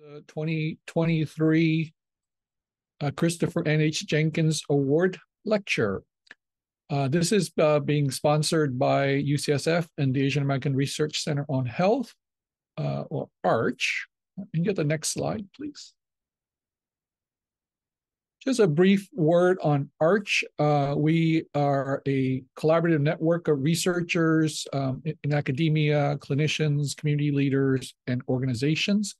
the 2023 uh, Christopher N.H. Jenkins Award Lecture. Uh, this is uh, being sponsored by UCSF and the Asian American Research Center on Health, uh, or ARCH. And get the next slide, please. Just a brief word on ARCH. Uh, we are a collaborative network of researchers um, in academia, clinicians, community leaders, and organizations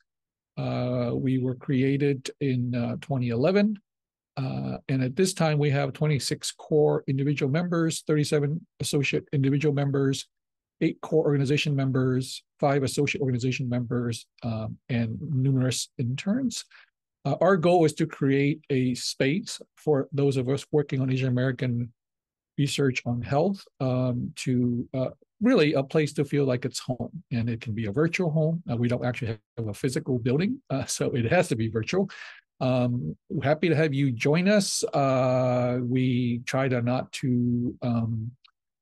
uh, we were created in uh, 2011. Uh, and at this time, we have 26 core individual members, 37 associate individual members, eight core organization members, five associate organization members, um, and numerous interns. Uh, our goal is to create a space for those of us working on Asian American research on health um, to uh, really a place to feel like it's home. And it can be a virtual home. Uh, we don't actually have a physical building, uh, so it has to be virtual. Um, happy to have you join us. Uh, we try to not to um,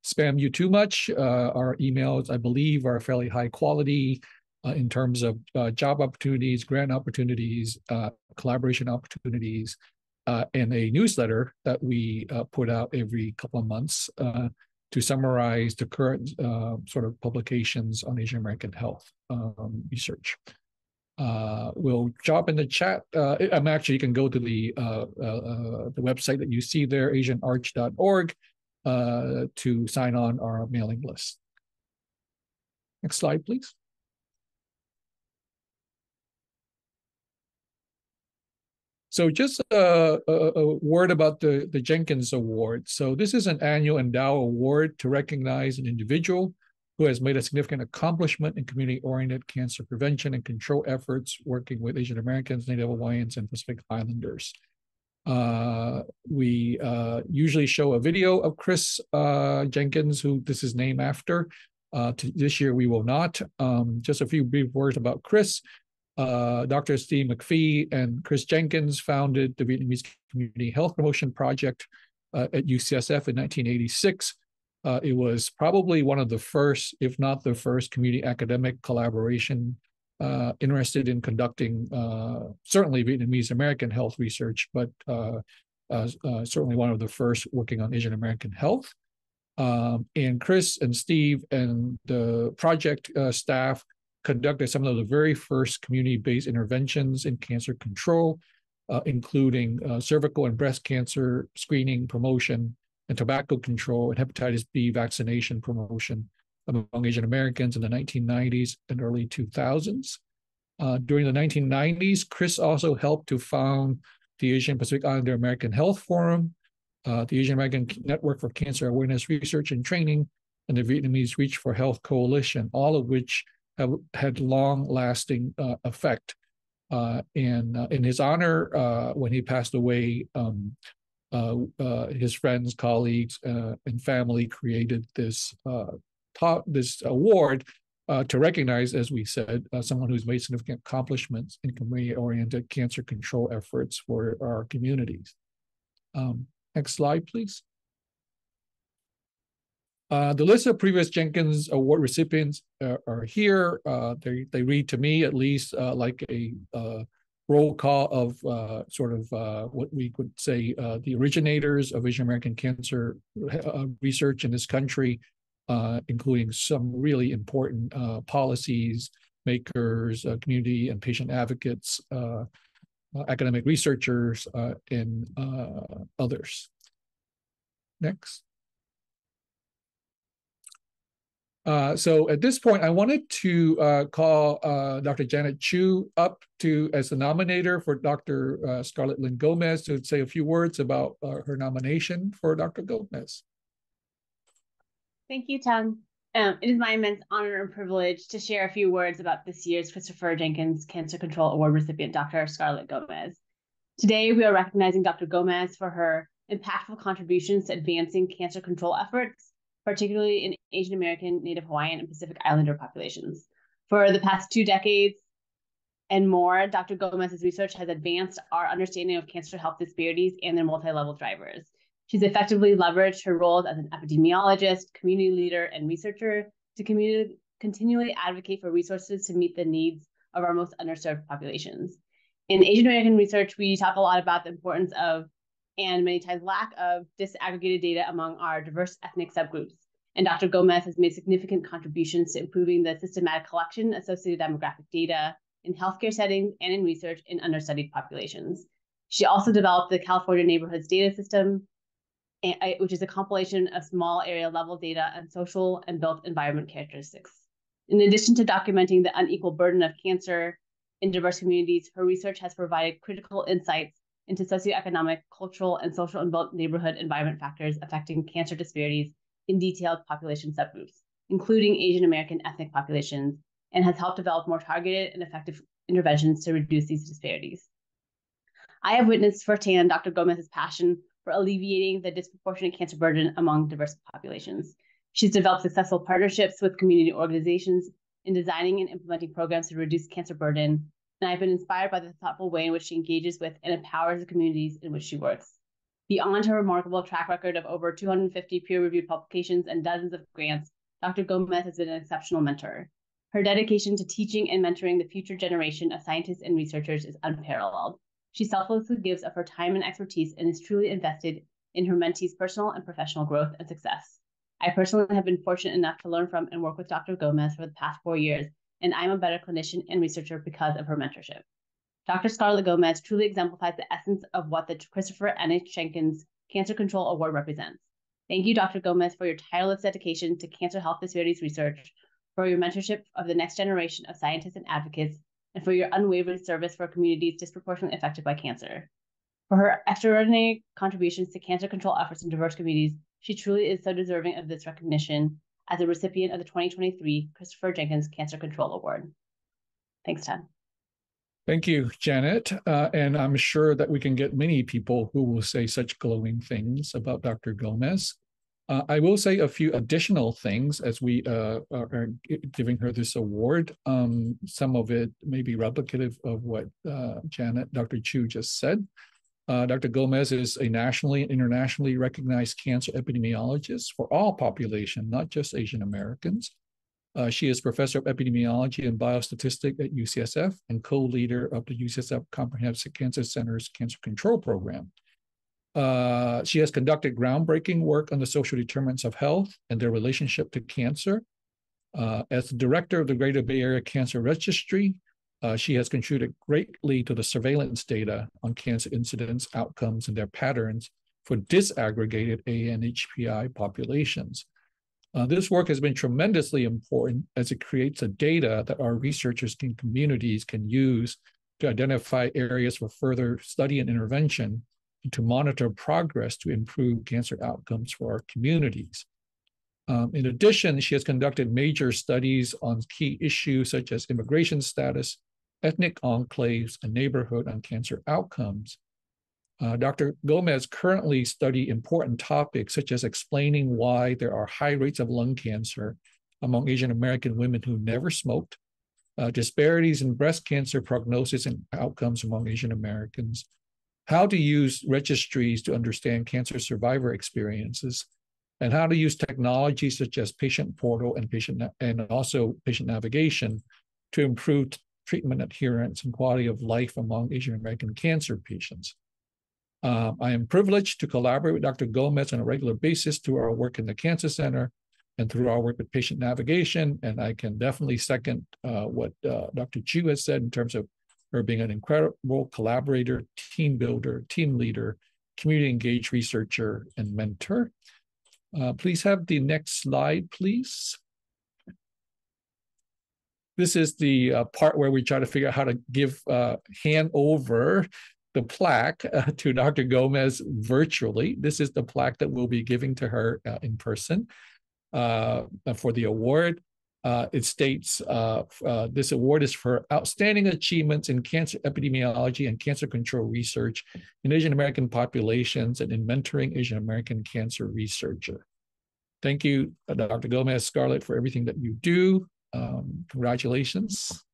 spam you too much. Uh, our emails, I believe, are fairly high quality. Uh, in terms of uh, job opportunities, grant opportunities, collaboration opportunities, and a newsletter that we put out every couple of months to summarize the current uh, sort of publications on Asian American health um, research. Uh, we'll drop in the chat. Uh, I'm actually, you can go to the uh, uh, uh, the website that you see there, asianarch.org, to sign on our mailing list. Next slide, please. So just a, a, a, word about the, the Jenkins Award. So this is an annual Endow Award to recognize an individual who has made a significant accomplishment in community-oriented cancer prevention and control efforts working with Asian Americans, Native Hawaiians, and Pacific Islanders. Uh, we uh, usually show a video of Chris uh, Jenkins, who this is named after. Uh, to, this year we will not. Um, just a few brief words about Chris. Uh, Dr. Steve McPhee and Chris Jenkins founded the Vietnamese Community Health Promotion Project uh, at UCSF in 1986. Uh, it was probably one of the first, if not the first, community academic collaboration uh, interested in conducting uh, certainly Vietnamese American health research, but uh, certainly one of the first working on Asian American health. Um, and Chris and Steve and the project staff conducted some of the very first community-based interventions in cancer control, uh, including uh, cervical and breast cancer screening promotion and tobacco control and hepatitis B vaccination promotion among Asian Americans in the 1990s and early 2000s. Uh, during the 1990s, Chris also helped to found the Asian Pacific Islander American Health Forum, uh, the Asian American Network for Cancer Awareness Research and Training, and the Vietnamese Reach for Health Coalition, all of which have had long-lasting uh, effect. Uh, and uh, in his honor, uh, when he passed away, um, uh, uh, his friends, colleagues, and family created this top, this award to recognize, as we said, someone who's made significant accomplishments in community-oriented cancer control efforts for our communities. Um, next slide, please. Uh, the list of previous Jenkins Award recipients uh, are here. Uh, they they read to me at least uh, like a uh, roll call of uh, sort of what we could say the originators of Asian American cancer research in this country, including some really important policies makers, community and patient advocates, academic researchers, and others. Next. Uh, so at this point, I wanted to uh, call uh, Dr. Janet Chu up to as the nominator for Dr. Uh, Scarlett Lin Gomez to say a few words about uh, her nomination for Dr. Gomez. Thank you, Tung. Um, it is my immense honor and privilege to share a few words about this year's Christopher Jenkins Cancer Control Award recipient, Dr. Scarlett Gomez. Today, we are recognizing Dr. Gomez for her impactful contributions to advancing cancer control efforts particularly in Asian American, Native Hawaiian, and Pacific Islander populations. For the past two decades and more, Dr. Gomez's research has advanced our understanding of cancer health disparities and their multi-level drivers. She's effectively leveraged her roles as an epidemiologist, community leader, and researcher to continually advocate for resources to meet the needs of our most underserved populations. In Asian American research, we talk a lot about the importance of and many times lack of disaggregated data among our diverse ethnic subgroups. And Dr. Gomez has made significant contributions to improving the systematic collection associated demographic data in healthcare settings and in research in understudied populations. She also developed the California Neighborhoods Data System, which is a compilation of small area level data on social and built environment characteristics. In addition to documenting the unequal burden of cancer in diverse communities, her research has provided critical insights into socioeconomic, cultural, and social and neighborhood environment factors affecting cancer disparities in detailed population subgroups, including Asian American ethnic populations, and has helped develop more targeted and effective interventions to reduce these disparities. I have witnessed firsthand Dr. Gomez's passion for alleviating the disproportionate cancer burden among diverse populations. She's developed successful partnerships with community organizations in designing and implementing programs to reduce cancer burden, and I've been inspired by the thoughtful way in which she engages with and empowers the communities in which she works. Beyond her remarkable track record of over 250 peer-reviewed publications and dozens of grants, Dr. Gomez has been an exceptional mentor. Her dedication to teaching and mentoring the future generation of scientists and researchers is unparalleled. She selflessly gives of her time and expertise and is truly invested in her mentees' personal and professional growth and success. I personally have been fortunate enough to learn from and work with Dr. Gomez for the past four years, and I'm a better clinician and researcher because of her mentorship. Dr. Scarlett Gomez truly exemplifies the essence of what the Christopher N.H. Jenkins Cancer Control Award represents. Thank you, Dr. Gomez, for your tireless dedication to cancer health disparities research, for your mentorship of the next generation of scientists and advocates, and for your unwavering service for communities disproportionately affected by cancer. For her extraordinary contributions to cancer control efforts in diverse communities, she truly is so deserving of this recognition as a recipient of the 2023 Christopher Jenkins Cancer Control Award. Thanks, Ted. Thank you, Janet. Uh, and I'm sure that we can get many people who will say such glowing things about Dr. Gomez. Uh, I will say a few additional things as we uh, are giving her this award. Um, some of it may be replicative of what uh, Janet, Dr. Chu just said. Uh, Dr. Gomez is a nationally and internationally recognized cancer epidemiologist for all population, not just Asian Americans. Uh, she is professor of epidemiology and biostatistics at UCSF and co-leader of the UCSF Comprehensive Cancer Center's Cancer Control Program. Uh, she has conducted groundbreaking work on the social determinants of health and their relationship to cancer. Uh, as the director of the Greater Bay Area Cancer Registry, uh, she has contributed greatly to the surveillance data on cancer incidence, outcomes, and their patterns for disaggregated ANHPI populations. Uh, this work has been tremendously important as it creates a data that our researchers and communities can use to identify areas for further study and intervention and to monitor progress to improve cancer outcomes for our communities. Um, in addition, she has conducted major studies on key issues such as immigration status, ethnic enclaves, and neighborhood on cancer outcomes. Uh, Dr. Gomez currently study important topics such as explaining why there are high rates of lung cancer among Asian American women who never smoked, uh, disparities in breast cancer prognosis and outcomes among Asian Americans, how to use registries to understand cancer survivor experiences, and how to use technology such as patient portal and patient and also patient navigation to improve treatment adherence and quality of life among Asian American cancer patients. Uh, I am privileged to collaborate with Dr. Gomez on a regular basis through our work in the Cancer Center and through our work with patient navigation. And I can definitely second uh, what uh, Dr. Chu has said in terms of her being an incredible collaborator, team builder, team leader, community engaged researcher, and mentor. Uh, please have the next slide, please. This is the uh, part where we try to figure out how to give uh, hand over the plaque uh, to Dr. Gomez virtually. This is the plaque that we'll be giving to her uh, in person uh, for the award. Uh, it states this award is for outstanding achievements in cancer epidemiology and cancer control research in Asian American populations and in mentoring Asian American cancer researcher. Thank you, Dr. Gomez Scarlett, for everything that you do. Um, congratulations.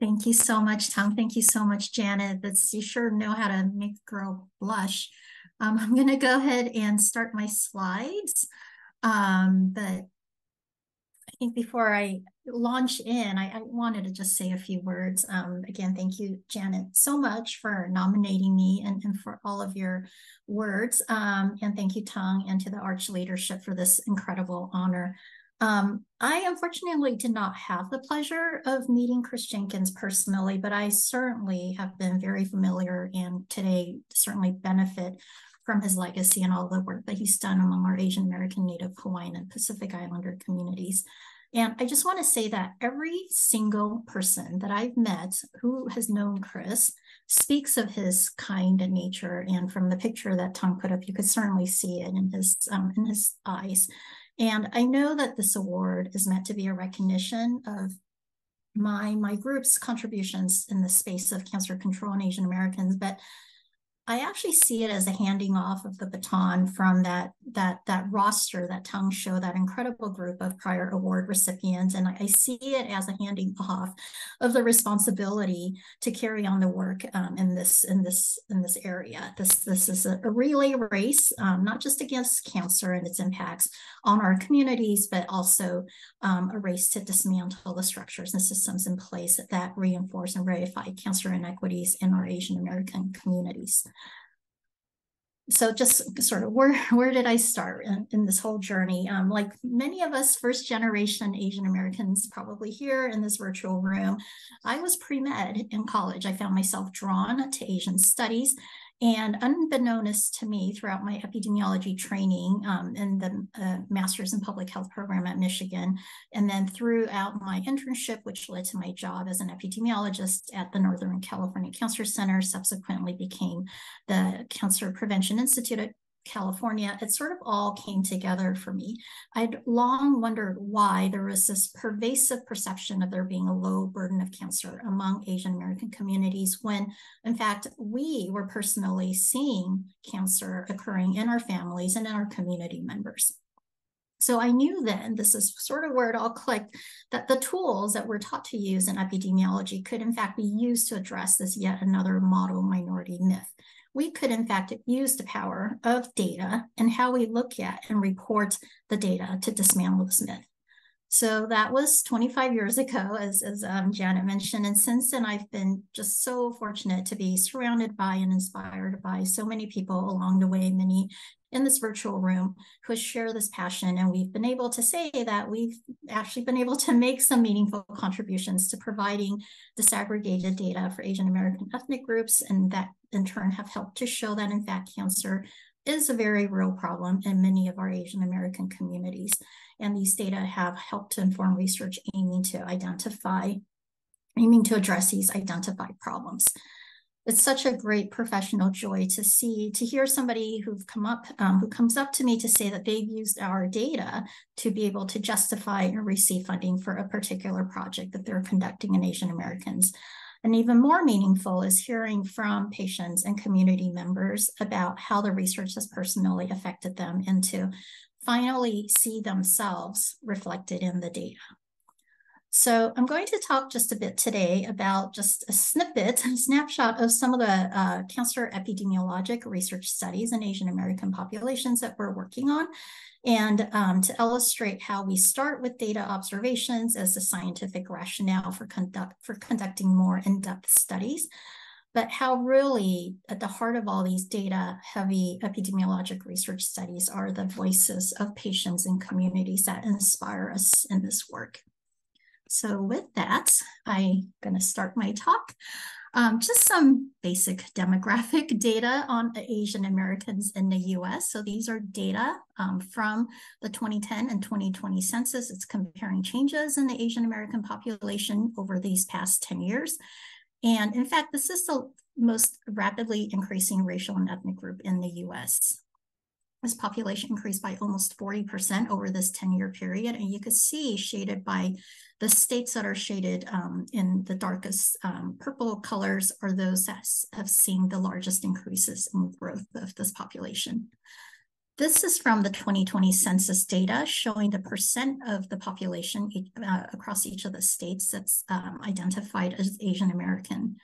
Thank you so much, Tom. Thank you so much, Janet. That's you sure know how to make a girl blush. Um, I'm going to go ahead and start my slides. Um, but think before I launch in, I, I, wanted to just say a few words. Um, again, thank you, Janet, so much for nominating me and, and for all of your words. Um, and thank you, Tung, and to the ARCH leadership for this incredible honor. Um, I unfortunately did not have the pleasure of meeting Chris Jenkins personally, but I certainly have been very familiar and today certainly benefit from his legacy and all the work that he's done among our Asian American, Native Hawaiian, and Pacific Islander communities. And I just want to say that every single person that I've met who has known Chris speaks of his kind nature. And from the picture that Tom put up, you could certainly see it in his um, in his eyes. And I know that this award is meant to be a recognition of my my group's contributions in the space of cancer control in Asian Americans, but I actually see it as a handing off of the baton from that that that roster, that Tung show, that incredible group of prior award recipients, and I see it as a handing off of the responsibility to carry on the work um, in this in this in this area. This this is a, a relay race, um, not just against cancer and its impacts on our communities, but also um, a race to dismantle the structures and systems in place that reinforce and verify cancer inequities in our Asian American communities so just sort of where where did I start in, in this whole journey? Um, like many of us first generation Asian Americans probably here in this virtual room, I was pre-med in college. I found myself drawn to Asian studies and unbeknownst to me, throughout my epidemiology training um, in the uh, Master's in Public Health program at Michigan, and then throughout my internship, which led to my job as an epidemiologist at the Northern California Cancer Center, subsequently became the Cancer Prevention Institute at California, it sort of all came together for me. I'd long wondered why there was this pervasive perception of there being a low burden of cancer among Asian American communities when, in fact, we were personally seeing cancer occurring in our families and in our community members. So I knew then, this is sort of where it all clicked, that the tools that we're taught to use in epidemiology could in fact be used to address this yet another model minority myth we could in fact use the power of data and how we look at and report the data to dismantle this myth. So that was 25 years ago, as, as um, Janet mentioned. And since then, I've been just so fortunate to be surrounded by and inspired by so many people along the way, many in this virtual room who share this passion. And we've been able to say that we've actually been able to make some meaningful contributions to providing disaggregated data for Asian American ethnic groups, and that in turn have helped to show that in fact cancer is a very real problem in many of our Asian American communities. And these data have helped to inform research aiming to identify, aiming to address these identified problems it's such a great professional joy to see to hear somebody who've come up um, who comes up to me to say that they've used our data to be able to justify or receive funding for a particular project that they're conducting in asian americans. And even more meaningful is hearing from patients and community members about how the research has personally affected them and to finally see themselves reflected in the data so I'm going to talk just a bit today about just a snippet, a snapshot of some of the uh, cancer epidemiologic research studies in Asian American populations that we're working on, and um, to illustrate how we start with data observations as the scientific rationale for, conduct, for conducting more in-depth studies, but how really at the heart of all these data heavy epidemiologic research studies are the voices of patients and communities that inspire us in this work. So with that, I'm going to start my talk. Um, just some basic demographic data on Asian Americans in the US. So these are data um, from the 2010 and 2020 census. It's comparing changes in the Asian American population over these past 10 years. And in fact, this is the most rapidly increasing racial and ethnic group in the US. This population increased by almost 40% over this 10 year period. And you could see shaded by the states that are shaded um, in the darkest um, purple colors are those that have seen the largest increases in growth of this population. This is from the 2020 census data showing the percent of the population uh, across each of the states that's um, identified as Asian American.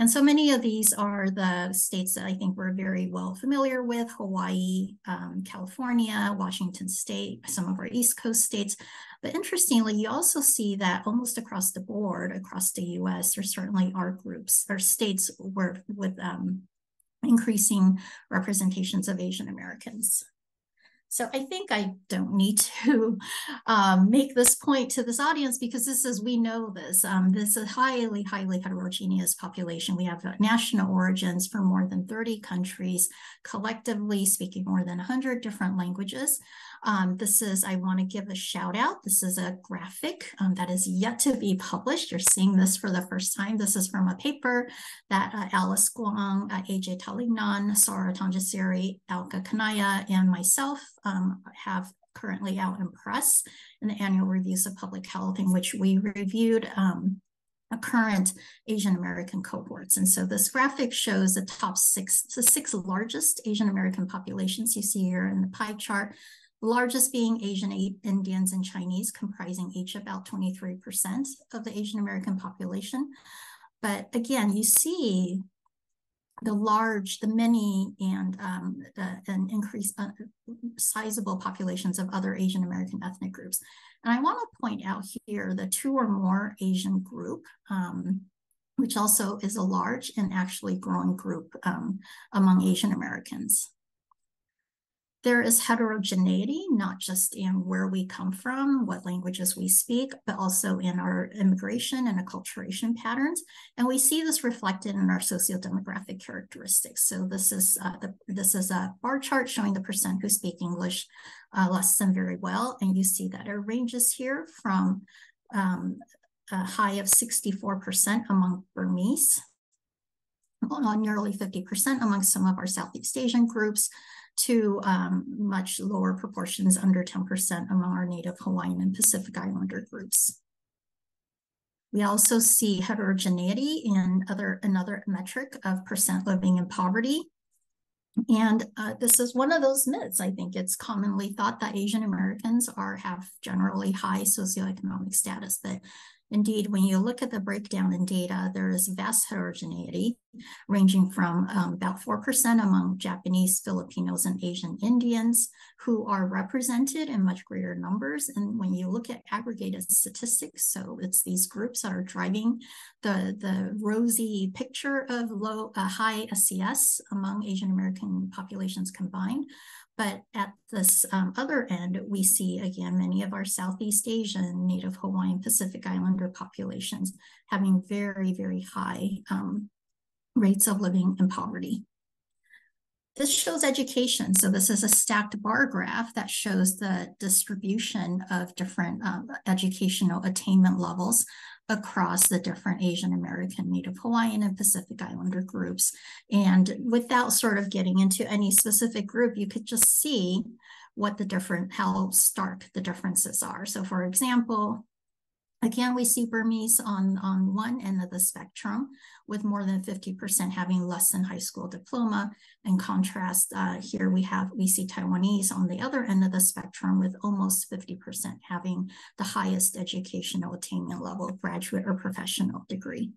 And so many of these are the states that I think we're very well familiar with Hawaii, um, California, Washington State, some of our East Coast states. But interestingly, you also see that almost across the board, across the US, there certainly are groups or states where, with um, increasing representations of Asian Americans. So I think I don't need to um, make this point to this audience because this is, we know this. Um, this is a highly, highly heterogeneous population. We have national origins from more than 30 countries, collectively speaking more than 100 different languages. Um, this is, I want to give a shout out. This is a graphic um, that is yet to be published. You're seeing this for the first time. This is from a paper that uh, Alice Guan, uh, AJ Talignan, Sora Tanjasiri, Alka Kanaya, and myself um, have currently out in press in the annual reviews of public health in which we reviewed um, current Asian American cohorts. And so this graphic shows the top six, the six largest Asian American populations you see here in the pie chart largest being Asian Indians and Chinese, comprising each about 23% of the Asian American population. But again, you see the large, the many, and um, uh, an increase, uh, sizable populations of other Asian American ethnic groups. And I want to point out here the two or more Asian group, um, which also is a large and actually growing group um, among Asian Americans. There is heterogeneity, not just in where we come from, what languages we speak, but also in our immigration and acculturation patterns. And we see this reflected in our sociodemographic characteristics. So this is uh, the, this is a bar chart showing the percent who speak English uh, less than very well. And you see that it ranges here from um, a high of 64% among Burmese, well, nearly 50% among some of our Southeast Asian groups, to um, much lower proportions, under 10% among our Native Hawaiian and Pacific Islander groups. We also see heterogeneity in other another metric of percent living in poverty. And uh, this is one of those myths. I think it's commonly thought that Asian Americans are have generally high socioeconomic status, but Indeed, when you look at the breakdown in data, there is vast heterogeneity, ranging from um, about 4% among Japanese, Filipinos, and Asian Indians, who are represented in much greater numbers. And when you look at aggregated statistics, so it's these groups that are driving the, the rosy picture of low, uh, high SES among Asian American populations combined. But at this um, other end, we see again many of our Southeast Asian, Native Hawaiian, Pacific Islander populations having very, very high um, rates of living in poverty. This shows education. So this is a stacked bar graph that shows the distribution of different um, educational attainment levels across the different Asian American, Native Hawaiian, and Pacific Islander groups. And without sort of getting into any specific group, you could just see what the different, how stark the differences are. So for example, Again, we see Burmese on, on one end of the spectrum, with more than 50% having less than high school diploma. In contrast, uh, here we have we see Taiwanese on the other end of the spectrum, with almost 50% having the highest educational attainment level, graduate or professional degree.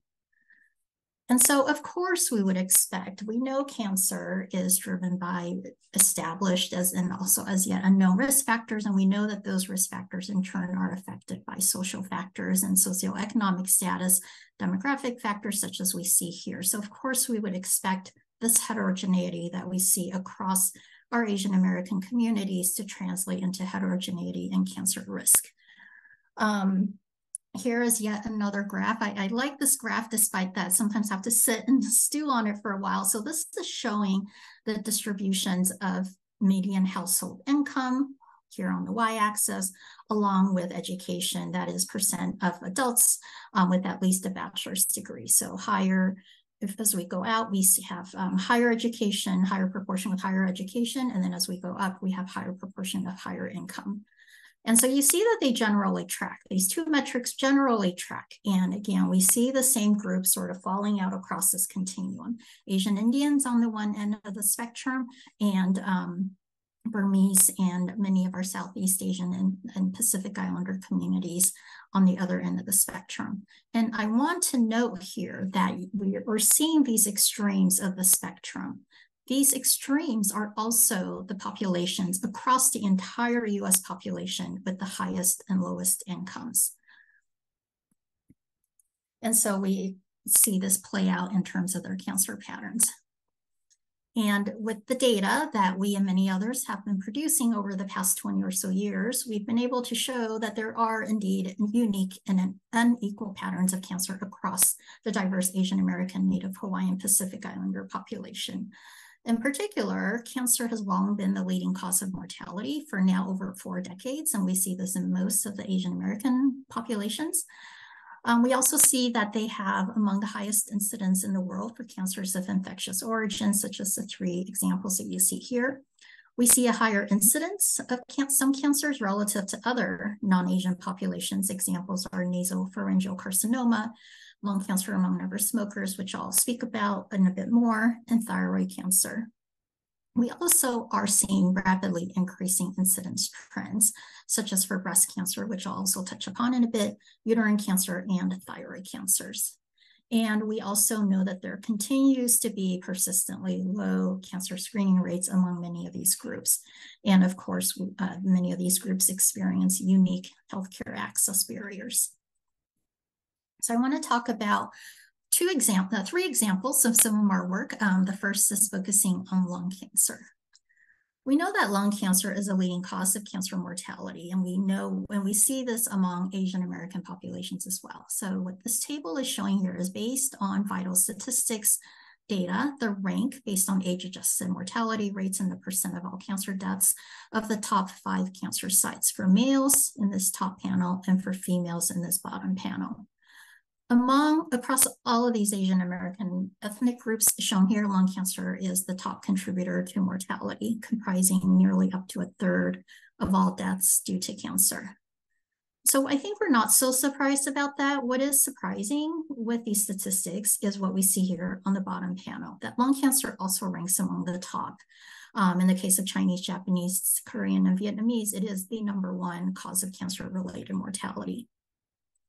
And so, of course, we would expect, we know cancer is driven by established as and also as yet unknown risk factors. And we know that those risk factors in turn are affected by social factors and socioeconomic status, demographic factors such as we see here. So, of course, we would expect this heterogeneity that we see across our Asian American communities to translate into heterogeneity and cancer risk. Um, here is yet another graph. I, I, like this graph despite that sometimes I have to sit and stew on it for a while. So this is showing the distributions of median household income here on the y-axis, along with education, that is percent of adults um, with at least a bachelor's degree. So higher, if as we go out, we have um, higher education, higher proportion with higher education, and then as we go up, we have higher proportion of higher income. And so you see that they generally track. These two metrics generally track. And again, we see the same groups sort of falling out across this continuum. Asian Indians on the one end of the spectrum and um, Burmese and many of our Southeast Asian and, and, Pacific Islander communities on the other end of the spectrum. And I want to note here that we're seeing these extremes of the spectrum. These extremes are also the populations across the entire US population with the highest and lowest incomes. And so we see this play out in terms of their cancer patterns. And with the data that we and many others have been producing over the past 20 or so years, we've been able to show that there are indeed unique and unequal patterns of cancer across the diverse Asian American, Native Hawaiian, Pacific Islander population. In particular, cancer has long been the leading cause of mortality for now over four decades, and we see this in most of the Asian American populations. Um, we also see that they have among the highest incidence in the world for cancers of infectious origin, such as the three examples that you see here. We see a higher incidence of can some cancers relative to other non-Asian populations. Examples are nasopharyngeal carcinoma, lung cancer among never smokers, which I'll speak about in a bit more, and thyroid cancer. We also are seeing rapidly increasing incidence trends, such as for breast cancer, which I'll also touch upon in a bit, uterine cancer, and thyroid cancers. And we also know that there continues to be persistently low cancer screening rates among many of these groups. And of course, uh, many of these groups experience unique healthcare access barriers. So I want to talk about two examples, uh, three examples of some of our work. Um, the first is focusing on lung cancer. We know that lung cancer is a leading cause of cancer mortality, and we know when we see this among Asian American populations as well. So what this table is showing here is based on vital statistics data, the rank based on age-adjusted mortality rates and the percent of all cancer deaths of the top five cancer sites for males in this top panel and for females in this bottom panel. Among across all of these Asian American ethnic groups shown here, lung cancer is the top contributor to mortality, comprising nearly up to a third of all deaths due to cancer. So I think we're not so surprised about that. What is surprising with these statistics is what we see here on the bottom panel, that lung cancer also ranks among the top. Um, in the case of Chinese, Japanese, Korean, and Vietnamese, it is the number one cause of cancer-related mortality.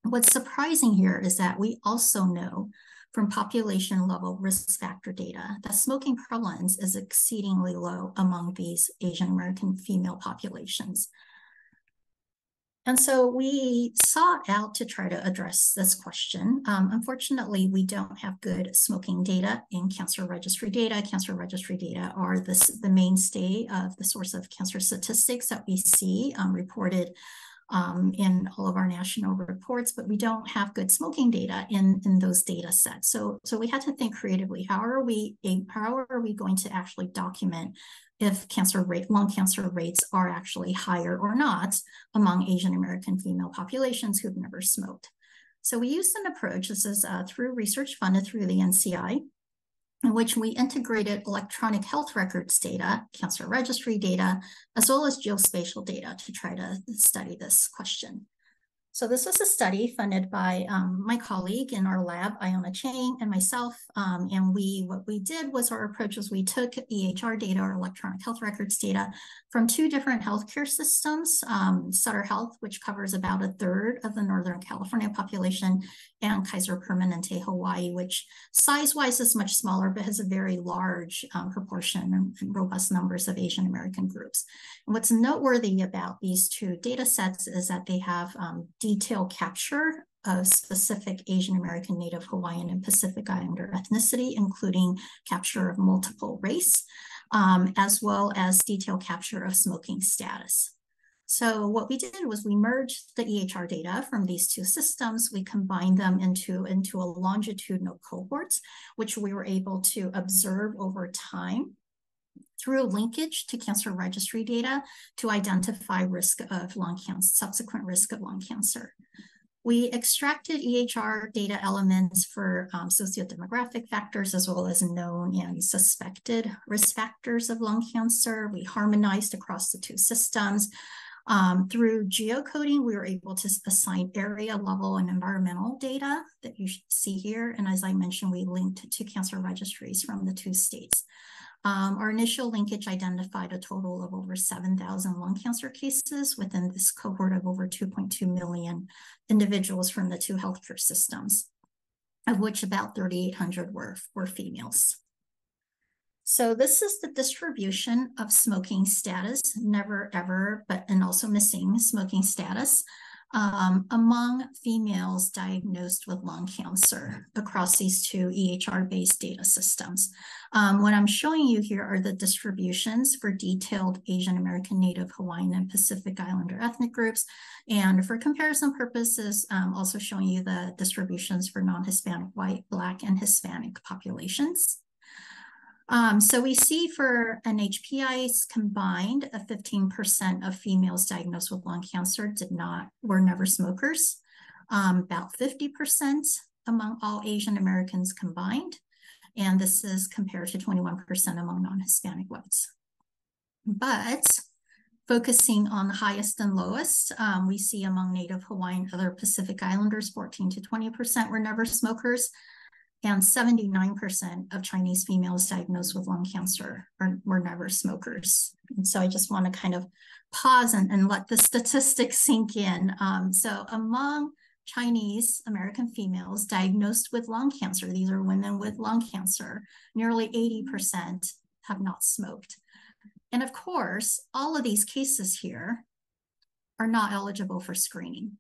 What's surprising here is that we also know from population level risk factor data that smoking prevalence is exceedingly low among these Asian American female populations. And so we sought out to try to address this question. Um, unfortunately, we don't have good smoking data in cancer registry data. Cancer registry data are this, the mainstay of the source of cancer statistics that we see um, reported um, in all of our national reports, but we don't have good smoking data in, in those data sets. So, so we had to think creatively, how are we, how are we going to actually document if cancer rate, lung cancer rates are actually higher or not among Asian American female populations who've never smoked. So we used an approach, this is uh, through research funded through the NCI, in which we integrated electronic health records data, cancer registry data, as well as geospatial data to try to study this question. So this was a study funded by um, my colleague in our lab, Iona Cheng, and myself. Um, and we, what we did was our approach was we took EHR data or electronic health records data from two different healthcare systems, um, Sutter Health, which covers about a third of the Northern California population, and Kaiser Permanente Hawaii, which size-wise is much smaller, but has a very large um, proportion and robust numbers of Asian American groups. And what's noteworthy about these two data sets is that they have um, detailed capture of specific Asian American, Native Hawaiian, and Pacific Islander ethnicity, including capture of multiple race, um, as well as detailed capture of smoking status. So what we did was we merged the EHR data from these two systems. We combined them into, into a longitudinal cohort, which we were able to observe over time through linkage to cancer registry data to identify risk of lung cancer, subsequent risk of lung cancer. We extracted EHR data elements for um, sociodemographic factors as well as known and suspected risk factors of lung cancer. We harmonized across the two systems. Um, through geocoding, we were able to assign area level and environmental data that you see here. And as I mentioned, we linked to cancer registries from the two states. Um, our initial linkage identified a total of over 7,000 lung cancer cases within this cohort of over 2.2 million individuals from the two healthcare systems, of which about 3,800 were, were females. So this is the distribution of smoking status, never ever, but and also missing smoking status um, among females diagnosed with lung cancer across these two EHR-based data systems. Um, what I'm showing you here are the distributions for detailed Asian American, Native Hawaiian, and Pacific Islander ethnic groups. And for comparison purposes, um, also showing you the distributions for non-Hispanic, white, Black, and Hispanic populations. Um, so we see for NHPIs combined, a 15% of females diagnosed with lung cancer did not, were never smokers. Um, about 50% among all Asian Americans combined. And this is compared to 21% among non-Hispanic whites. But focusing on the highest and lowest, um, we see among Native Hawaiian, other Pacific Islanders, 14 to 20% were never smokers, and 79% of Chinese females diagnosed with lung cancer are, were never smokers. And so I just want to kind of pause and, and let the statistics sink in. Um, so among Chinese American females diagnosed with lung cancer, these are women with lung cancer, nearly 80% have not smoked. And of course, all of these cases here are not eligible for screening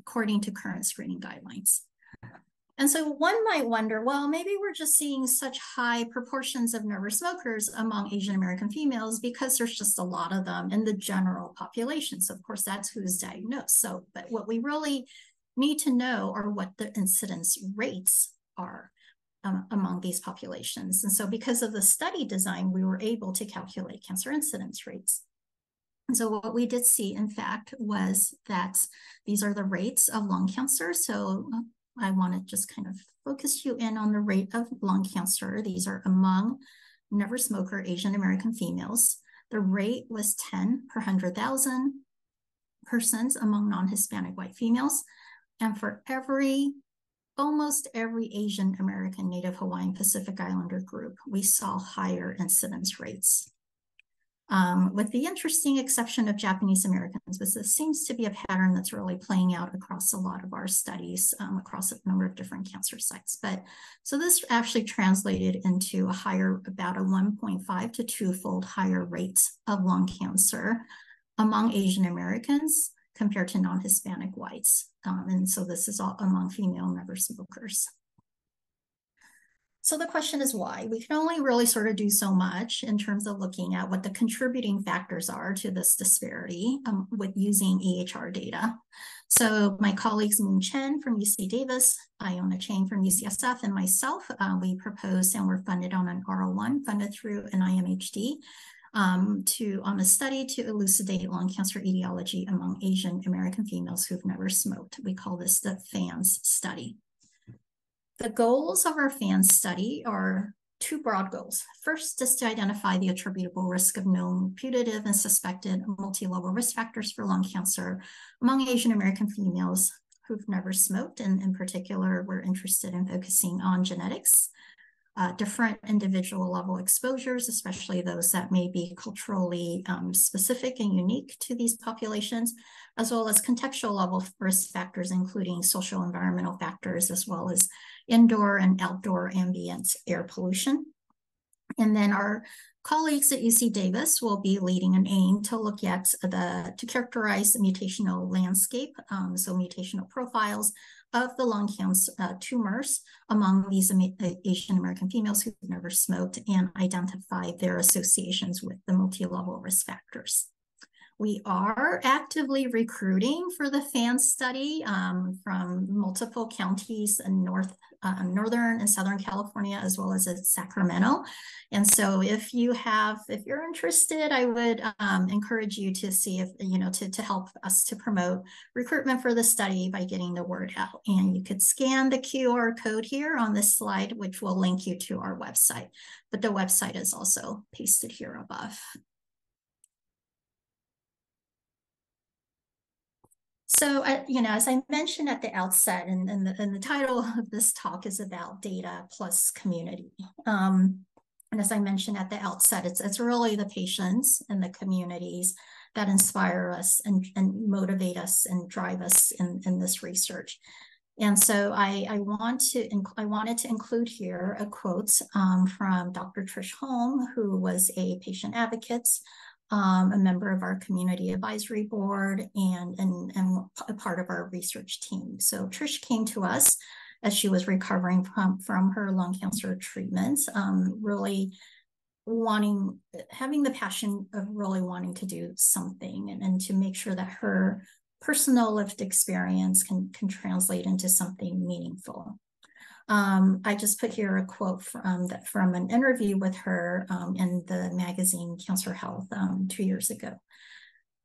according to current screening guidelines. And so one might wonder, well, maybe we're just seeing such high proportions of never smokers among Asian American females because there's just a lot of them in the general population. So of course that's who's diagnosed. So, but what we really need to know are what the incidence rates are um, among these populations. And so because of the study design, we were able to calculate cancer incidence rates. And so what we did see, in fact, was that these are the rates of lung cancer. So I want to just kind of focus you in on the rate of lung cancer. These are among never smoker Asian American females. The rate was 10 per 100,000 persons among non-Hispanic white females. And for every, almost every Asian American, Native Hawaiian, Pacific Islander group, we saw higher incidence rates um, with the interesting exception of Japanese Americans, but this seems to be a pattern that's really playing out across a lot of our studies um, across a number of different cancer sites. But so this actually translated into a higher, about a 1.5 to two-fold higher rates of lung cancer among Asian Americans compared to non-Hispanic whites. Um, and so this is all among female never smokers. So the question is why? We can only really sort of do so much in terms of looking at what the contributing factors are to this disparity um, with using EHR data. So my colleagues Moon Chen from UC Davis, Iona Cheng from UCSF, and myself, uh, we proposed and were funded on an R01 funded through an IMHD um, to on a study to elucidate lung cancer etiology among Asian American females who've never smoked. We call this the FANS study. The goals of our FAN study are two broad goals. First is to identify the attributable risk of known putative and suspected multi-level risk factors for lung cancer among Asian American females who've never smoked. And in particular, we're interested in focusing on genetics, uh, different individual level exposures, especially those that may be culturally um, specific and unique to these populations, as well as contextual level risk factors, including social environmental factors, as well as indoor and outdoor ambient air pollution. And then our colleagues at UC Davis will be leading an aim to look at the, to characterize the mutational landscape, um, so mutational profiles of the lung cancer uh, tumors among these uh, Asian American females who've never smoked and identify their associations with the multi-level risk factors. We are actively recruiting for the FAN study um, from multiple counties in North, uh, Northern and Southern California, as well as Sacramento. And so if you have, if you're interested, I would um, encourage you to see if, you know, to, to help us to promote recruitment for the study by getting the word out. And you could scan the QR code here on this slide, which will link you to our website. But the website is also pasted here above. So, uh, you know, as I mentioned at the outset, and, and, the, and the title of this talk is about data plus community. Um, And as I mentioned at the outset, it's it's really the patients and the communities that inspire us and, and motivate us and drive us in, in this research. And so I, I want to I wanted to include here a quote um, from Dr. Trish Holm, who was a patient advocate, um, a member of our community advisory board, and, and, and a part of our research team. So Trish came to us as she was recovering from, from her lung cancer treatments, um, really wanting, having the passion of really wanting to do something and, and to make sure that her personal lived experience can, can translate into something meaningful. Um, I just put here a quote from that from an interview with her um, in the magazine Cancer Health um, two years ago.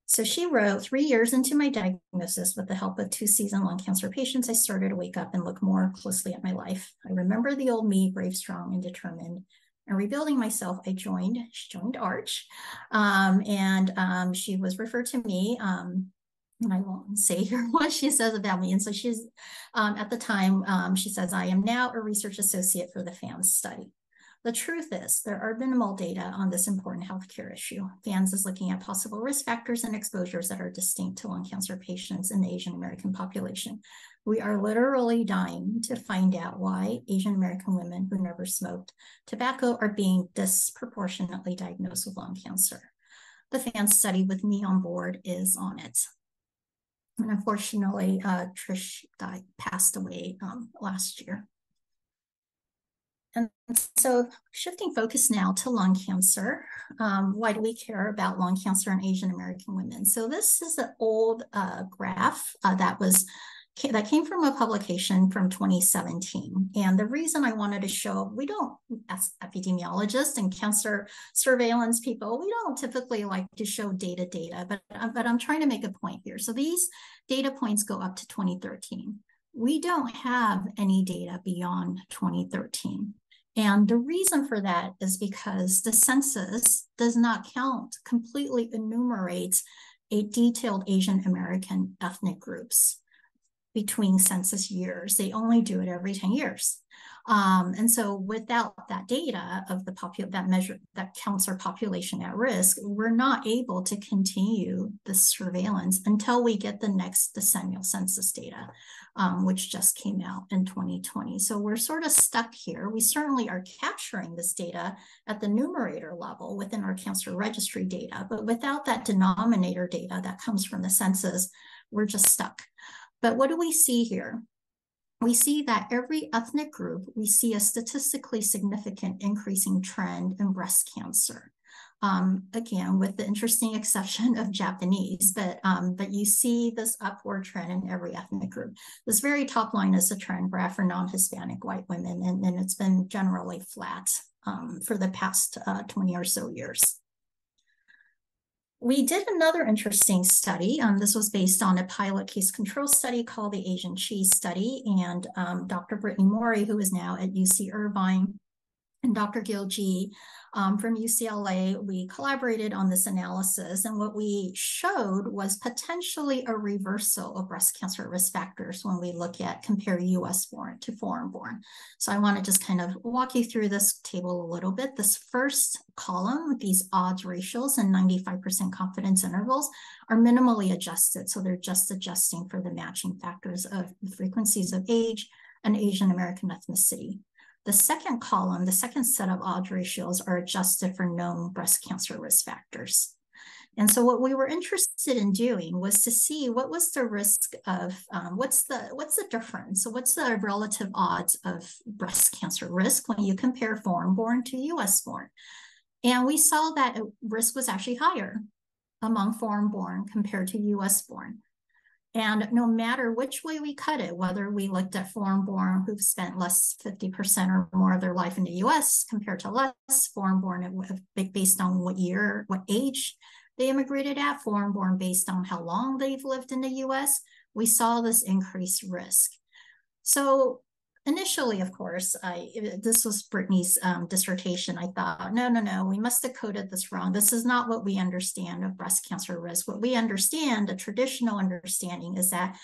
So she wrote, three years into my diagnosis, with the help of two seasoned lung cancer patients, I started to wake up and look more closely at my life. I remember the old me, brave, strong, and determined. And rebuilding myself, I joined, she joined ARCH. Um, and um, she was referred to me um, and I won't say here what she says about me. And so she's um, at the time, um, she says, I am now a research associate for the FANS study. The truth is, there are minimal data on this important healthcare issue. FANS is looking at possible risk factors and exposures that are distinct to lung cancer patients in the Asian American population. We are literally dying to find out why Asian American women who never smoked tobacco are being disproportionately diagnosed with lung cancer. The FANS study with me on board is on it. And unfortunately, uh, Trish died, passed away um, last year. And so shifting focus now to lung cancer. Um, why do we care about lung cancer in Asian American women? So this is an old uh, graph uh, that was that came from a publication from 2017. And the reason I wanted to show, we don't, as epidemiologists and cancer surveillance people, we don't typically like to show data data, but, uh, but I'm trying to make a point here. So these data points go up to 2013. We don't have any data beyond 2013. And the reason for that is because the census does not count, completely enumerates a detailed Asian American ethnic groups between census years. They only do it every 10 years. Um, and so without that data of the popu- that measure that counts our population at risk, we're not able to continue the surveillance until we get the next decennial census data, um, which just came out in 2020. So we're sort of stuck here. We certainly are capturing this data at the numerator level within our cancer registry data, but without that denominator data that comes from the census, we're just stuck. But what do we see here? We see that every ethnic group, we see a statistically significant increasing trend in breast cancer. Um, again, with the interesting exception of Japanese, but um, but you see this upward trend in every ethnic group. This very top line is a trend graph for non-Hispanic white women, and, and it's been generally flat um, for the past uh, 20 or so years we did another interesting study. Um, this was based on a pilot case control study called the Asian Cheese Study. And um, Dr. Brittany Morey, who is now at UC Irvine, and Dr. Gil Gee um, from UCLA, we collaborated on this analysis. And what we showed was potentially a reversal of breast cancer risk factors when we look at compare US born to foreign born. So I want to just kind of walk you through this table a little bit. This first column these odds ratios and 95% confidence intervals are minimally adjusted. So they're just adjusting for the matching factors of frequencies of age and Asian American ethnicity. The second column, the second set of odds ratios are adjusted for known breast cancer risk factors. And so what we were interested in doing was to see what was the risk of um, what's the what's the difference? So what's the relative odds of breast cancer risk when you compare foreign born to US born? And we saw that risk was actually higher among foreign born compared to US born. And no matter which way we cut it, whether we looked at foreign born who've spent less 50% or more of their life in the US compared to less foreign born based on what year, what age they immigrated at, foreign born based on how long they've lived in the US, we saw this increased risk. So initially, of course, I this was Brittany's um, dissertation. I thought, no, no, no, we must have coded this wrong. This is not what we understand of breast cancer risk. What we understand, a traditional understanding, is that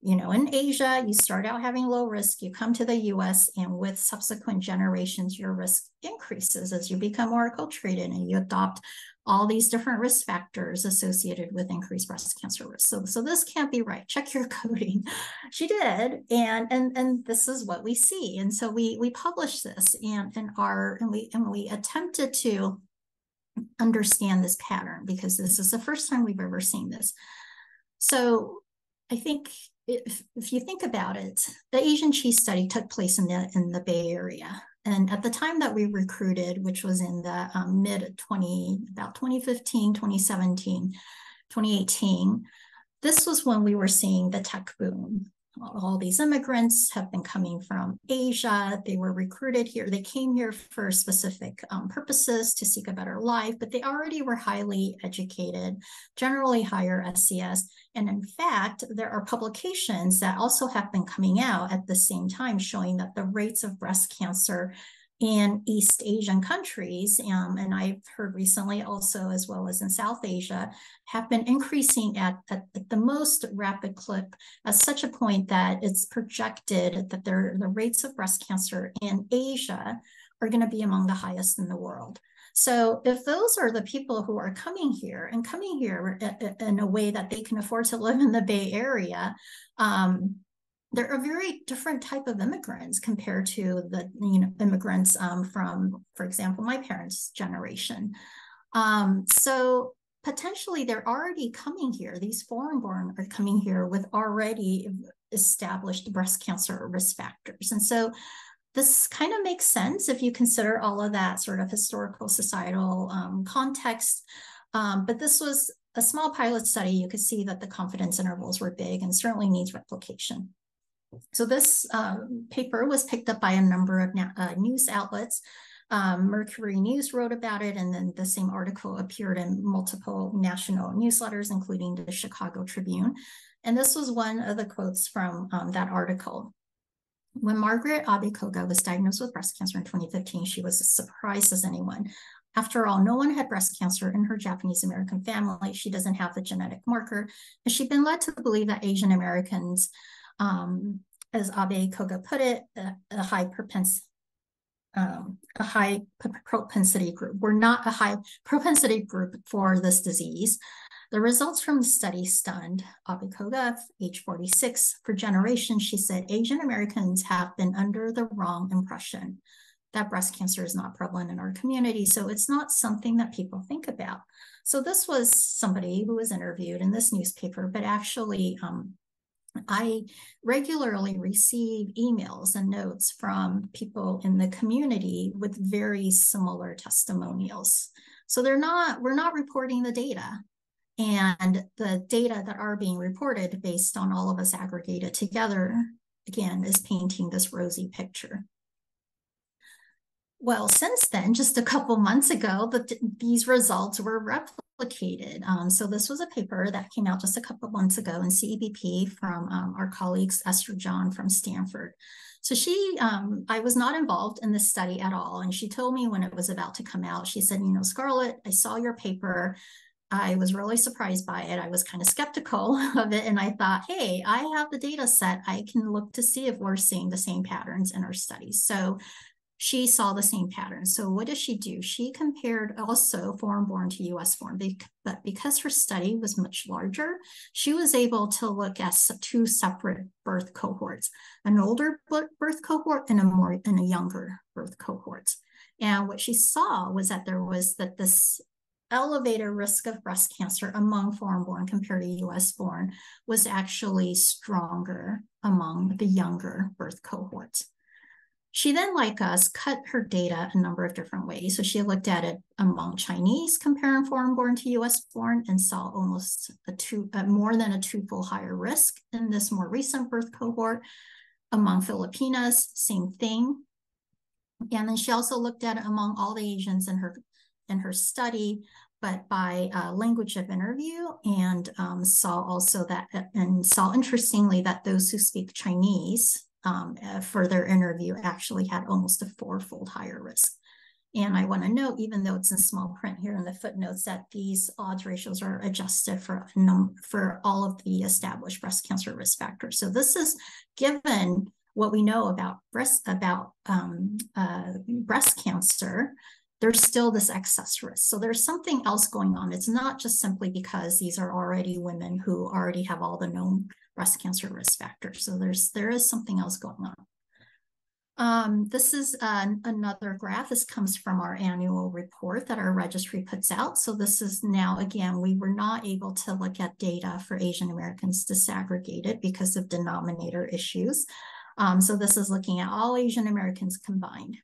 you know, in Asia, you start out having low risk, you come to the US, and with subsequent generations, your risk increases as you become more acculturated and you adopt all these different risk factors associated with increased breast cancer risk. So, so this can't be right. Check your coding. she did, and and and this is what we see. And so we we published this and and our and we and we attempted to understand this pattern because this is the first time we've ever seen this. So I think if, if you think about it, the Asian cheese study took place in the in the Bay Area. And at the time that we recruited, which was in the um, mid 20, about 2015, 2017, 2018, this was when we were seeing the tech boom all these immigrants have been coming from Asia. They were recruited here. They came here for specific um, purposes to seek a better life, but they already were highly educated, generally higher SES. And in fact, there are publications that also have been coming out at the same time showing that the rates of breast cancer in East Asian countries, um, and I've heard recently also, as well as in South Asia, have been increasing at, at, at, the most rapid clip at such a point that it's projected that there, the rates of breast cancer in Asia are going to be among the highest in the world. So if those are the people who are coming here and coming here in a way that they can afford to live in the Bay Area, um, they're a very different type of immigrants compared to the you know immigrants um, from, for example, my parents' generation. Um, so potentially they're already coming here. These foreign-born are coming here with already established breast cancer risk factors, and so this kind of makes sense if you consider all of that sort of historical societal um, context. Um, but this was a small pilot study. You could see that the confidence intervals were big and certainly needs replication. So this um, paper was picked up by a number of uh, news outlets. Um, Mercury News wrote about it, and then the same article appeared in multiple national newsletters, including the Chicago Tribune. And this was one of the quotes from um, that article. When Margaret Abe Koga was diagnosed with breast cancer in 2015, she was as surprised as anyone. After all, no one had breast cancer in her Japanese American family. She doesn't have the genetic marker. And she'd been led to believe that Asian Americans um, as Abe Koga put it, a, a high propensity um, a high propensity group. We're not a high propensity group for this disease. The results from the study stunned Abe Koga, age 46. For generations, she said Asian Americans have been under the wrong impression that breast cancer is not prevalent in our community. So it's not something that people think about. So this was somebody who was interviewed in this newspaper, but actually um, I regularly receive emails and notes from people in the community with very similar testimonials. So they're not, we're not reporting the data. And the data that are being reported based on all of us aggregated together, again, is painting this rosy picture. Well, since then, just a couple months ago, the, these results were replicated. Um, so this was a paper that came out just a couple of months ago in CEBP from um, our colleagues Esther John from Stanford. So she, um, I was not involved in this study at all. And she told me when it was about to come out, she said, you know, Scarlett, I saw your paper. I was really surprised by it. I was kind of skeptical of it. And I thought, hey, I have the data set. I can look to see if we're seeing the same patterns in our studies. So she saw the same pattern. So what does she do? She compared also foreign born to US born, but because her study was much larger, she was able to look at two separate birth cohorts, an older birth cohort and a more and a younger birth cohort. And what she saw was that there was that this elevated risk of breast cancer among foreign born compared to US born was actually stronger among the younger birth cohorts. She then, like us, cut her data a number of different ways. So she looked at it among Chinese, comparing foreign born to US born, and saw almost a two, uh, more than a twofold higher risk in this more recent birth cohort. Among Filipinas, same thing. And then she also looked at it among all the Asians in her in her study, but by uh, language of interview, and um, saw also that and saw interestingly that those who speak Chinese um, for their interview actually had almost a fourfold higher risk. And I want to note, even though it's in small print here in the footnotes, that these odds ratios are adjusted for num for all of the established breast cancer risk factors. So this is given what we know about breast about um, uh, breast cancer. There's still this excess risk. So there's something else going on. It's not just simply because these are already women who already have all the known breast cancer risk factors. So there's there is something else going on. Um, this is uh, another graph. This comes from our annual report that our registry puts out. So this is now, again, we were not able to look at data for Asian Americans disaggregated because of denominator issues. Um, so this is looking at all Asian Americans combined.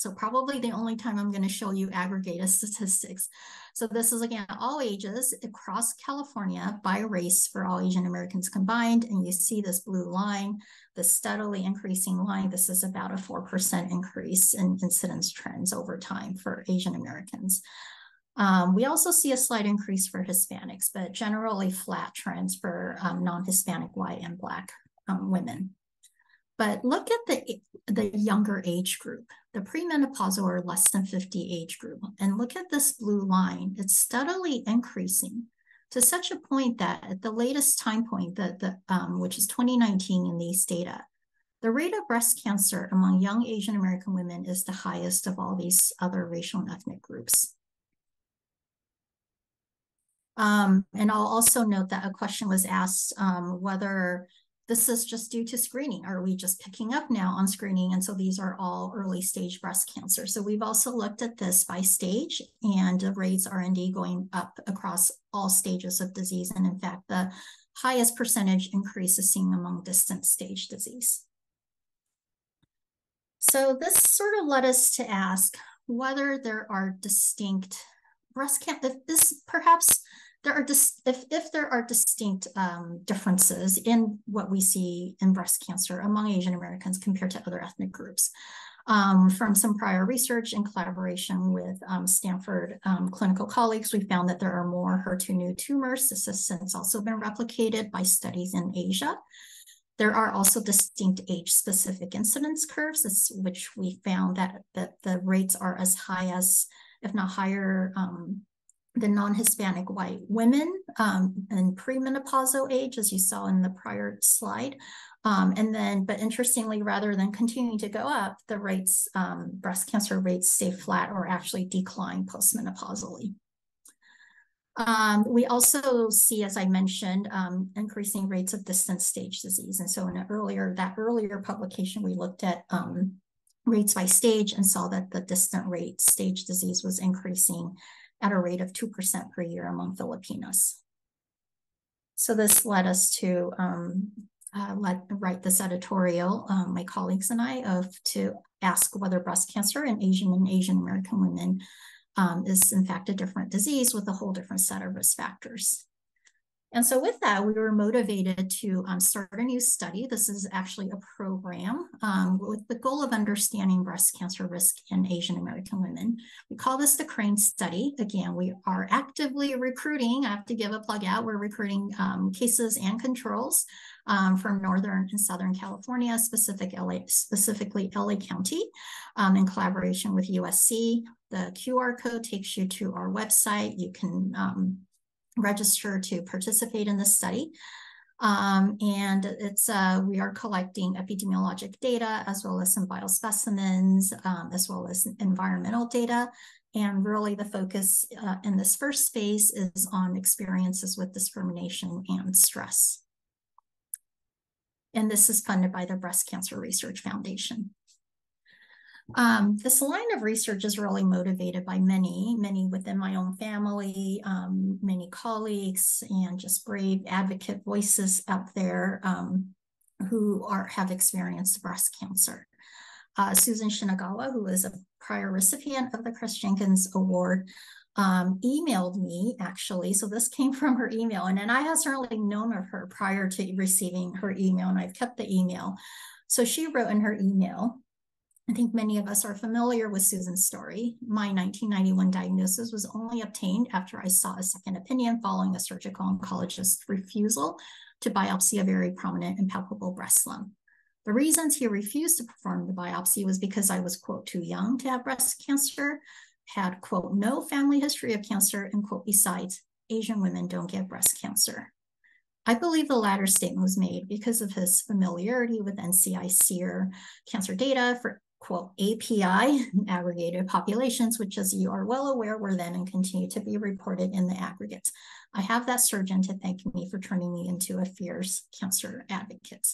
So probably the only time I'm going to show you aggregated statistics. So this is again all ages across California by race for all Asian Americans combined. And you see this blue line, the steadily increasing line. This is about a 4% increase in incidence trends over time for Asian Americans. Um, we also see a slight increase for Hispanics, but generally flat trends for um, non-Hispanic white and Black um, women. But look at the, the younger age group, the premenopausal or less than 50 age group, and look at this blue line. It's steadily increasing to such a point that at the latest time point, that the, um, which is 2019 in these data, the rate of breast cancer among young Asian American women is the highest of all these other racial and ethnic groups. Um, and I'll also note that a question was asked um, whether this is just due to screening. Are we just picking up now on screening? And so these are all early stage breast cancer. So we've also looked at this by stage and the rates are indeed going up across all stages of disease. And in fact, the highest percentage increase is seen among distant stage disease. So this sort of led us to ask whether there are distinct breast cancer, this perhaps there are dis- if, if there are distinct um, differences in what we see in breast cancer among Asian Americans compared to other ethnic groups. Um, from some prior research in collaboration with um, Stanford um, clinical colleagues, we found that there are more HER2/neu tumors. This has since also been replicated by studies in Asia. There are also distinct age-specific incidence curves, which we found that, that the rates are as high as, if not higher, um, the non-Hispanic white women um, in premenopausal age, as you saw in the prior slide. Um, and then, but interestingly, rather than continuing to go up, the rates, um, breast cancer rates stay flat or actually decline postmenopausally. Um, we also see, as I mentioned, um, increasing rates of distant stage disease. And so in an earlier, that earlier publication, we looked at um, rates by stage and saw that the distant rate stage disease was increasing at a rate of 2% per year among Filipinos. So this led us to um, uh, let, write this editorial, um, my colleagues and I, of to ask whether breast cancer in Asian and Asian American women um, is in fact a different disease with a whole different set of risk factors. And so with that, we were motivated to um, start a new study. This is actually a program um, with the goal of understanding breast cancer risk in Asian American women. We call this the CRANE study. Again, we are actively recruiting. I have to give a plug out. We're recruiting um, cases and controls um, from Northern and Southern California, specific LA, specifically LA County, um, in collaboration with USC. The QR code takes you to our website. You can um, register to participate in this study. Um, and it's uh, we are collecting epidemiologic data as well as some biospecimens, um, as well as environmental data. And really the focus uh, in this first phase is on experiences with discrimination and stress. And this is funded by the Breast Cancer Research Foundation. Um, this line of research is really motivated by many, many within my own family, um, many colleagues, and just brave advocate voices out there um, who are have experienced breast cancer. Uh, Susan Shinagawa, who is a prior recipient of the Chris Jenkins Award, um, emailed me actually. So this came from her email, and, and I had certainly known of her prior to receiving her email, and I've kept the email. So she wrote in her email I think many of us are familiar with Susan's story. My 1991 diagnosis was only obtained after I saw a second opinion following a surgical oncologist's refusal to biopsy a very prominent and palpable breast lump. The reasons he refused to perform the biopsy was because I was, quote, too young to have breast cancer, had, quote, no family history of cancer, and, quote, besides, Asian women don't get breast cancer. I believe the latter statement was made because of his familiarity with NCI SEER cancer data for quote API aggregated populations, which as you are well aware were then and continue to be reported in the aggregates. I have that surgeon to thank me for turning me into a fierce cancer advocate.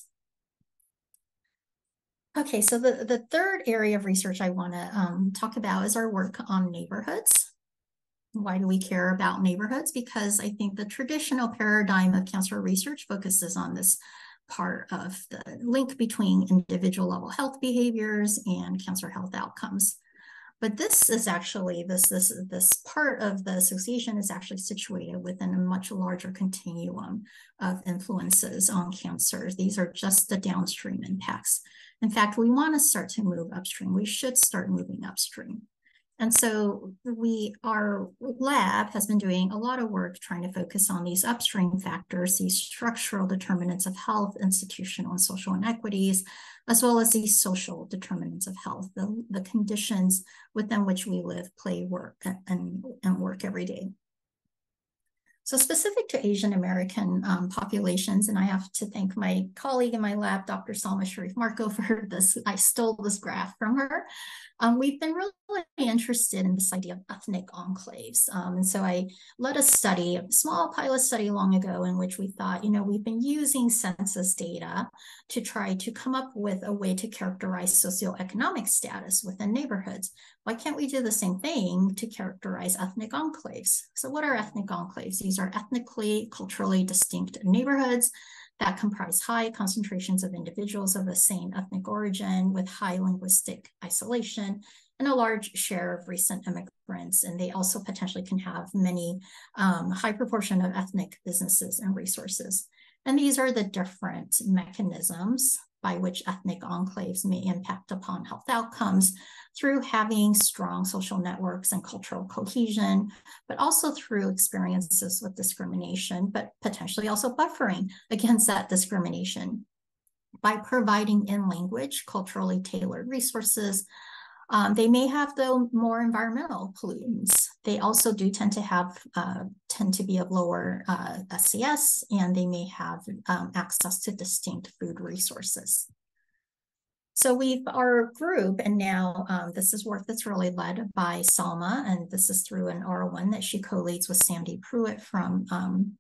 Okay, so the, the third area of research I want to um, talk about is our work on neighborhoods. Why do we care about neighborhoods? Because I think the traditional paradigm of cancer research focuses on this part of the link between individual level health behaviors and cancer health outcomes. But this is actually, this, this, this part of the association is actually situated within a much larger continuum of influences on cancers. These are just the downstream impacts. In fact, we want to start to move upstream. We should start moving upstream. And so we, our lab has been doing a lot of work trying to focus on these upstream factors, these structural determinants of health, institutional and social inequities, as well as these social determinants of health, the, the conditions within which we live, play, work, and, and work every day. So specific to Asian American um, populations, and I have to thank my colleague in my lab, Dr. Salma Shariff-Marco, for this. I stole this graph from her. Um, we've been really interested in this idea of ethnic enclaves. Um, and so I led a study, a small pilot study long ago in which we thought, you know, we've been using census data to try to come up with a way to characterize socioeconomic status within neighborhoods. Why can't we do the same thing to characterize ethnic enclaves? So what are ethnic enclaves? These are ethnically, culturally distinct neighborhoods that comprise high concentrations of individuals of the same ethnic origin with high linguistic isolation and a large share of recent immigrants. And they also potentially can have many um, high proportion of ethnic businesses and resources. And these are the different mechanisms by which ethnic enclaves may impact upon health outcomes through having strong social networks and cultural cohesion, but also through experiences with discrimination, but potentially also buffering against that discrimination. By providing in language culturally tailored resources um, they may have though more environmental pollutants. They also do tend to have uh, tend to be of lower uh, SES, and they may have um, access to distinct food resources. So we've our group, and now um, this is work that's really led by Salma, and this is through an R1 that she co-leads with Sandi Pruitt from um,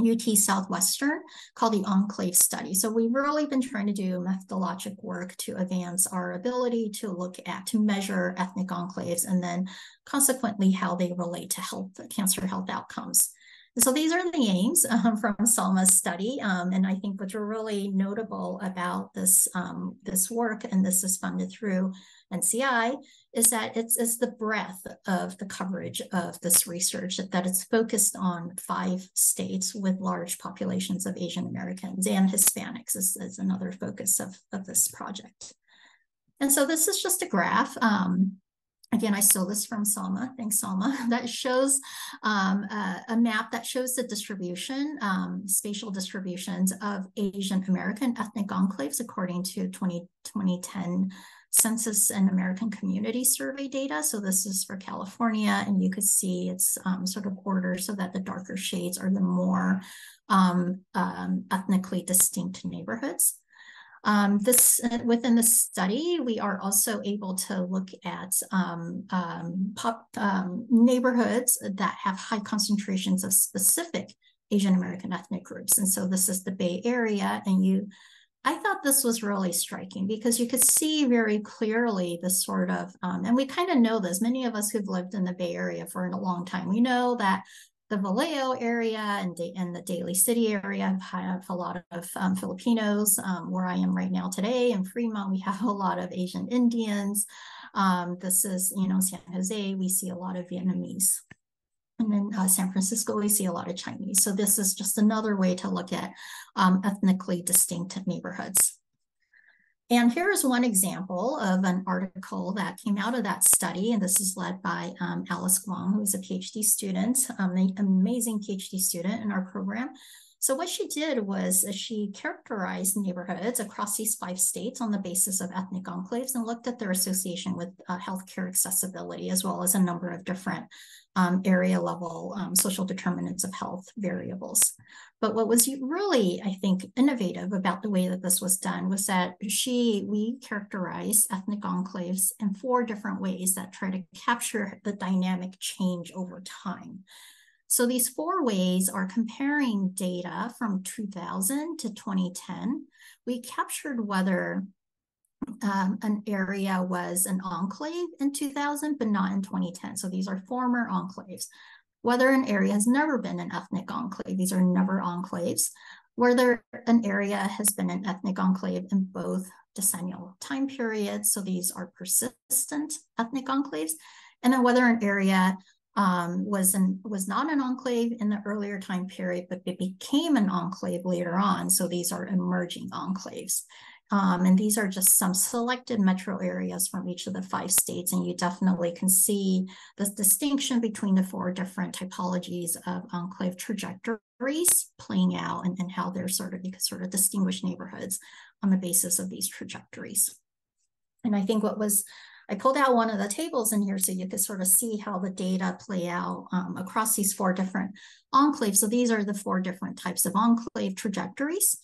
UT Southwestern called the Enclave Study. So we've really been trying to do methodologic work to advance our ability to look at, to measure ethnic enclaves and then consequently how they relate to health, cancer health outcomes. So these are the aims um, from Salma's study. Um, and I think what's really notable about this, um, this work, and this is funded through NCI, is that it's, it's the breadth of the coverage of this research, that, that it's focused on five states with large populations of Asian Americans and Hispanics is, is another focus of, of this project. And so this is just a graph. Um, again, I stole this from Salma, thanks Salma, that shows um, a, a, map that shows the distribution, um, spatial distributions of Asian American ethnic enclaves according to 20, 2010 Census and American Community Survey data. So this is for California, and you could see it's um, sort of ordered so that the darker shades are the more um, um, ethnically distinct neighborhoods. Um, this uh, within the study, we are also able to look at um, um, pop, um, neighborhoods that have high concentrations of specific Asian American ethnic groups. And so this is the Bay Area, and you I thought this was really striking because you could see very clearly the sort of, um, and we kind of know this, many of us who've lived in the Bay Area for a long time, we know that the Vallejo area and, and the Daly City area have a lot of um, Filipinos. Um, where I am right now today in Fremont, we have a lot of Asian Indians. Um, this is, you know, San Jose, we see a lot of Vietnamese. And then uh, San Francisco, we see a lot of Chinese. So this is just another way to look at um, ethnically distinct neighborhoods. And here's one example of an article that came out of that study. And this is led by um, Alice Guan, who is a PhD student, um, an amazing PhD student in our program. So what she did was she characterized neighborhoods across these five states on the basis of ethnic enclaves and looked at their association with uh, healthcare accessibility, as well as a number of different um, area level um, social determinants of health variables. But what was really, I think, innovative about the way that this was done was that she, we characterized ethnic enclaves in four different ways that try to capture the dynamic change over time. So these four ways are comparing data from 2000 to 2010. We captured whether um, an area was an enclave in 2000, but not in 2010. So these are former enclaves. Whether an area has never been an ethnic enclave, these are never enclaves. Whether an area has been an ethnic enclave in both decennial time periods, so these are persistent ethnic enclaves, and then whether an area um, was an, was not an enclave in the earlier time period, but it became an enclave later on. So these are emerging enclaves. Um, and these are just some selected metro areas from each of the five states. And you definitely can see the distinction between the four different typologies of enclave trajectories playing out and, and how they're sort of, you can sort of distinguish neighborhoods on the basis of these trajectories. And I think what was I pulled out one of the tables in here so you could sort of see how the data play out um, across these four different enclaves. So these are the four different types of enclave trajectories.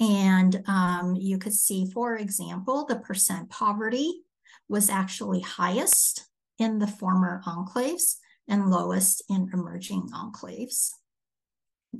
And um, you could see, for example, the percent poverty was actually highest in the former enclaves and lowest in emerging enclaves.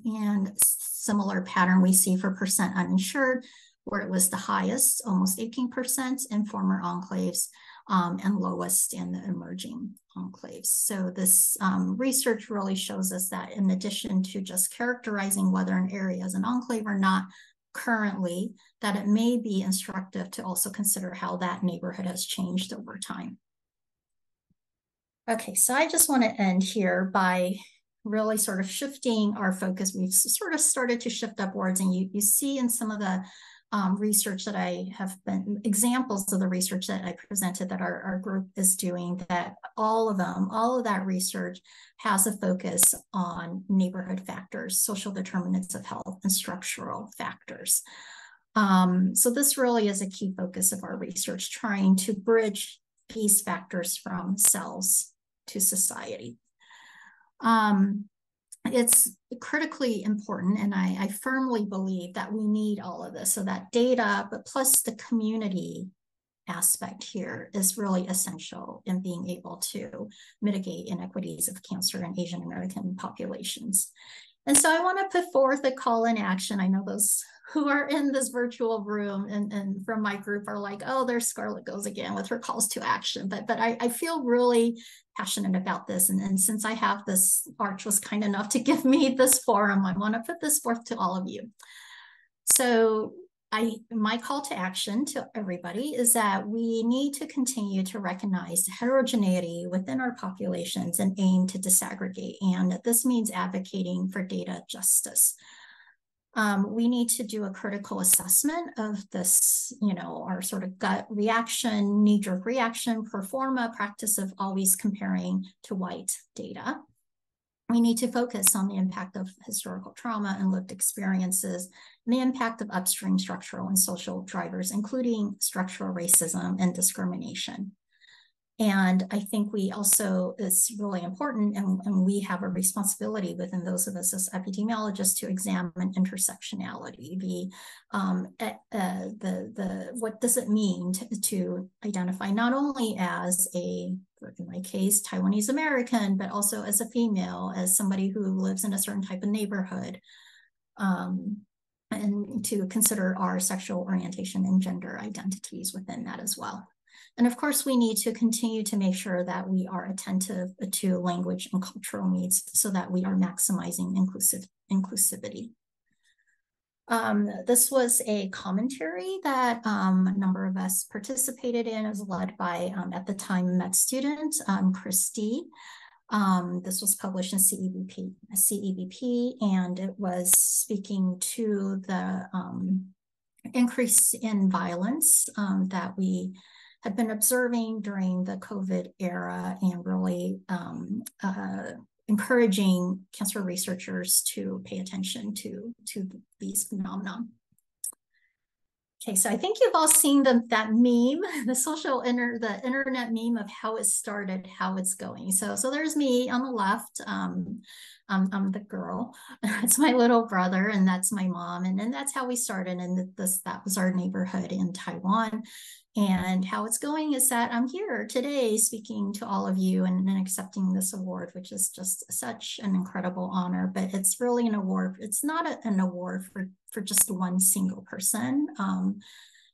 And similar pattern we see for percent uninsured, where it was the highest, almost 18% in former enclaves, um, and lowest in the emerging enclaves. So this um, research really shows us that in addition to just characterizing whether an area is an enclave or not currently, that it may be instructive to also consider how that neighborhood has changed over time. Okay, so I just want to end here by really sort of shifting our focus. We've sort of started to shift upwards, and you, you see in some of the um, research that I have been examples of the research that I presented that our, our group is doing that all of them, all of that research has a focus on neighborhood factors, social determinants of health and structural factors. Um, so this really is a key focus of our research, trying to bridge these factors from cells to society. Um, it's critically important and I, I, firmly believe that we need all of this so that data but plus the community aspect here is really essential in being able to mitigate inequities of cancer in asian american populations and so I want to put forth a call in action. I know those who are in this virtual room and, and from my group are like, oh, there's Scarlett goes again with her calls to action. But but I, I feel really passionate about this. And, and since I have this, ARCH was kind enough to give me this forum, I want to put this forth to all of you. So I my call to action to everybody is that we need to continue to recognize heterogeneity within our populations and aim to disaggregate. And this means advocating for data justice. Um, we need to do a critical assessment of this, you know, our sort of gut reaction, knee-jerk reaction, pro forma practice of always comparing to white data we need to focus on the impact of historical trauma and lived experiences, and the impact of upstream structural and social drivers, including structural racism and discrimination. And I think we also, it's really important, and, and we have a responsibility within those of us as epidemiologists to examine intersectionality, the, um, uh, the, the, what does it mean to, to identify not only as a, in my case, Taiwanese American, but also as a female, as somebody who lives in a certain type of neighborhood, um, and to consider our sexual orientation and gender identities within that as well. And of course, we need to continue to make sure that we are attentive to language and cultural needs so that we are maximizing inclusive inclusivity. Um, this was a commentary that um, a number of us participated in. It was led by, um, at the time, med student um, Christy. Um, this was published in CEBP, CEBP, and it was speaking to the um, increase in violence that we had been observing during the COVID era and really um, uh, encouraging cancer researchers to pay attention to, to these phenomena. Okay, so I think you've all seen the, that meme, the social inter the internet meme of how it started, how it's going. So so there's me on the left. Um, I'm, I'm the girl. That's my little brother, and that's my mom, and and that's how we started. And this that was our neighborhood in Taiwan. And how it's going is that I'm here today speaking to all of you and, and, accepting this award, which is just such an incredible honor. But it's really an award. It's not a, an award for, for just one single person. Um,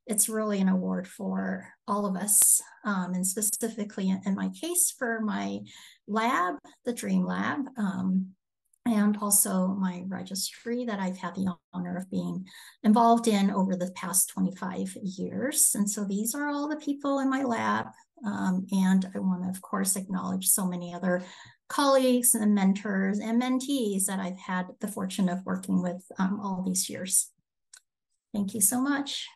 it's really an award for all of us, um, and specifically in, in, my case for my lab, the Dream Lab. Um, and also my registry that I've had the honor of being involved in over the past 25 years. And so these are all the people in my lab. Um, and I want to, of course, acknowledge so many other colleagues and mentors and mentees that I've had the fortune of working with um, all these years. Thank you so much.